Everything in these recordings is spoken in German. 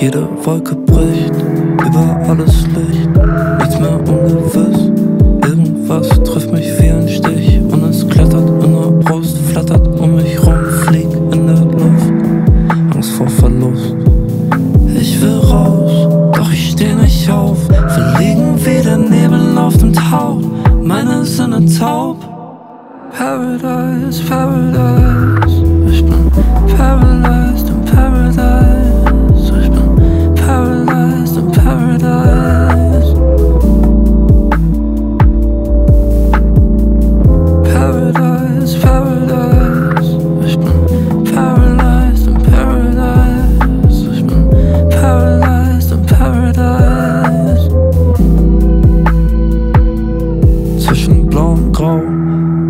Jede Wolke bricht, über alles Licht, nichts mehr ungewiss. Irgendwas trifft mich wie ein Stich und es klettert in der Brust, flattert um mich rum, fliegt in der Luft. Angst vor Verlust. Ich will raus, doch ich steh nicht auf. Wir liegen wie der Nebel auf dem Tau, meine Sinne taub. Paradise, Paradise, ich bin paralyzed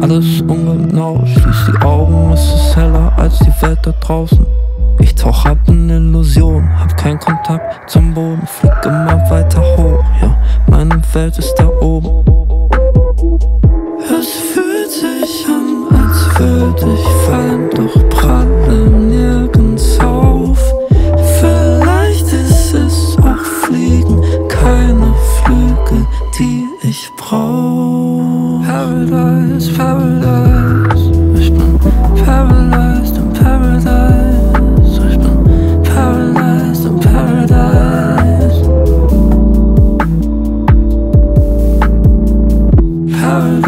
alles ungenau. Schließ die Augen, es ist heller als die Welt da draußen. Ich tauch ab in Illusion, hab keinen Kontakt zum Boden, flieg immer weiter hoch. Ja, meine Welt ist da oben. Es fühlt sich an, als würde ich fallen, doch pralle nirgends auf. Vielleicht ist es auch Fliegen, keine Flügel, die ich brauch. paradise, I've been paralyzed in paradise. I've been paralyzed in paradise. Paradise.